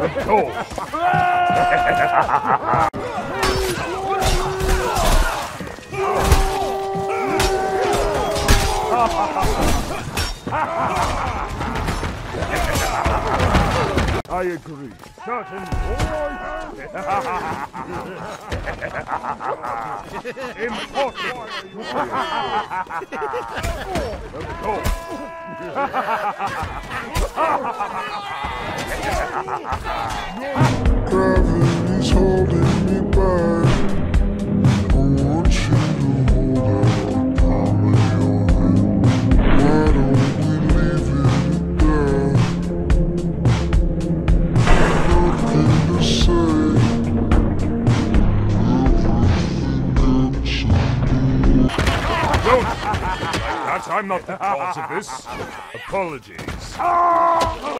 Let's go. I agree. Certain Impossible. Let's go. Gravity's holding me back. I want you to hold out the palm of your hand. Why don't we leave it at that? Nothing to say. Don't. That I'm not the cause of this. Apologies. Ah!